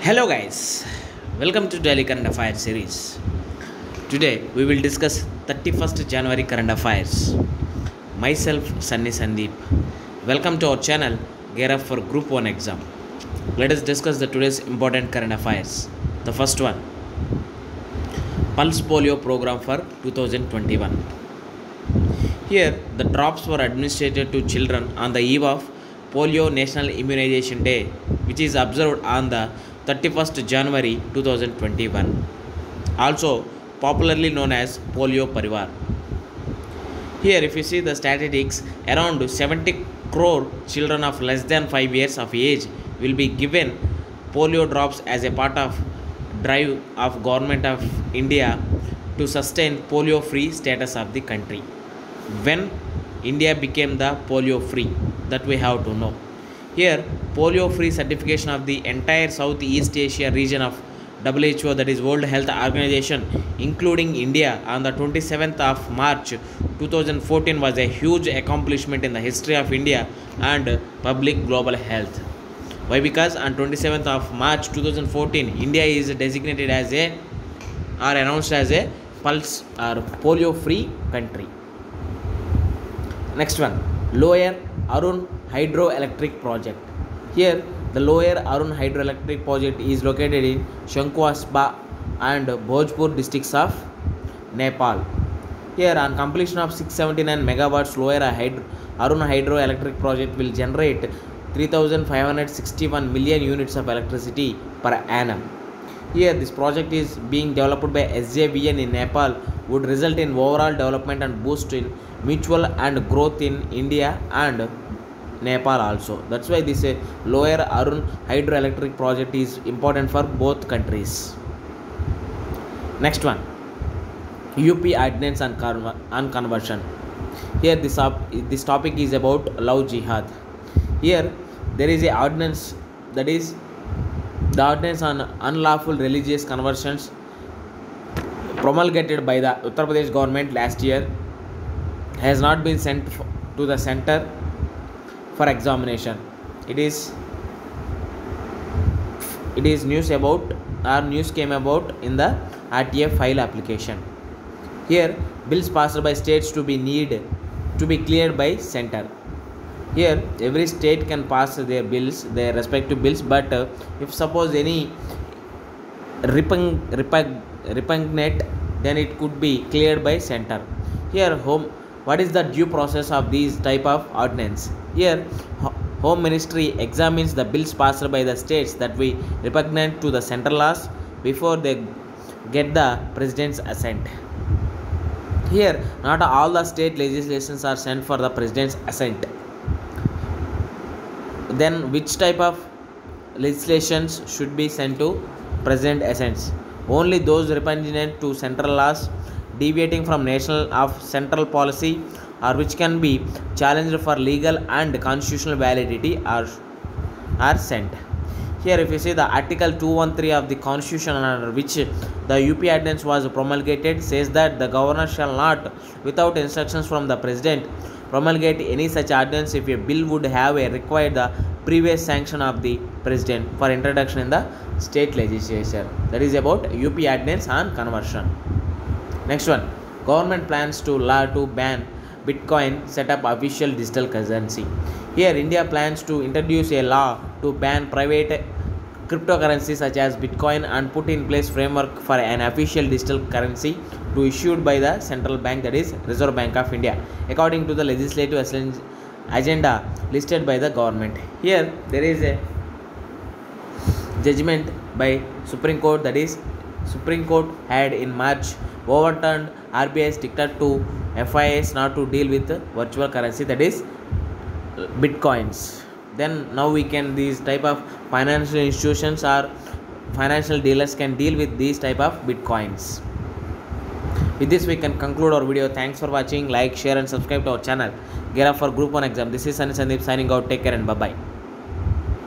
Hello, guys. Welcome to Daily Current Affairs series. Today we will discuss 31st January current affairs. Myself, Sunny Sundeep. Welcome to our channel. Gear up for Group 1 exam. Let us discuss the today's important current affairs. The first one Pulse Polio program for 2021. Here, the drops were administered to children on the eve of Polio National Immunization Day, which is observed on the 31st January 2021, also popularly known as Polio Ravivar. Here, if you see the statistics, around 70 crore children of less than 5 years of age will be given polio drops as a part of drive of government of India to sustain polio free status of the country when India became the polio free that we have to know. Here, polio free certification of the entire Southeast Asia region of WHO, that is World Health Organization, including India, on the 27th of March 2014 was a huge accomplishment in the history of India and public global health. Why? Because on 27th of March 2014, India is designated as a or announced as a pulse or polio free country. Next one, Lower Arun Hydroelectric Project. Here, the Lower Arun Hydroelectric Project is located in Sankhuwasabha and Bhojpur districts of Nepal. Here, on completion of 679 megawatts, Lower Hydro, Arun Hydroelectric Project will generate 3561 million units of electricity per annum. Here, this project is being developed by SJVN in Nepal, would result in overall development and boost in mutual and growth in India and Nepal also. That's why this Lower Arun hydroelectric project is important for both countries. Next one, UP ordinance and, conver- and conversion. Here, this this topic is about love jihad. Here, there is a ordinance that is the ordinance on unlawful religious conversions promulgated by the Uttar Pradesh government last year has not been sent to the center for examination. It is it is news about our news came about in the RTI file application. Here, bills passed by states to be need to be cleared by center. Here, every state can pass their bills, their respective bills, but uh, if suppose any repug, repug, repugnate, then it could be cleared by center. Here, home, what is the due process of these type of ordinance? Here, Home Ministry examines the bills passed by the states that we repugnant to the central laws before they get the president's assent. Here, not all the state legislations are sent for the president's assent. Then, which type of legislations should be sent to president assents? Only those repugnant to central laws, deviating from national of central policy, or which can be challenged for legal and constitutional validity are are sent. Here, if you see the Article 213 of the Constitution under which the UP Ordinance was promulgated, says that the governor shall not, without instructions from the president, promulgate any such ordinance if a bill would have a required the previous sanction of the president for introduction in the state legislature. That is about UP Ordinance on conversion. Next one, government plans to law to ban Bitcoin, set up official digital currency. Here, India plans to introduce a law to ban private cryptocurrencies such as Bitcoin and put in place framework for an official digital currency to issued by the central bank that is Reserve Bank of India according to the legislative agenda listed by the government. Here, there is a judgment by Supreme Court that is Supreme Court had in March overturned RBI's dictate to FIS not to deal with virtual currency that is bitcoins. Then now we can these type of financial institutions or financial dealers can deal with these type of bitcoins. With this we can conclude our video. Thanks for watching. Like, share and subscribe to our channel. Gear up for group 1 exam. This is Sunny Sundeep signing out. Take care and bye bye.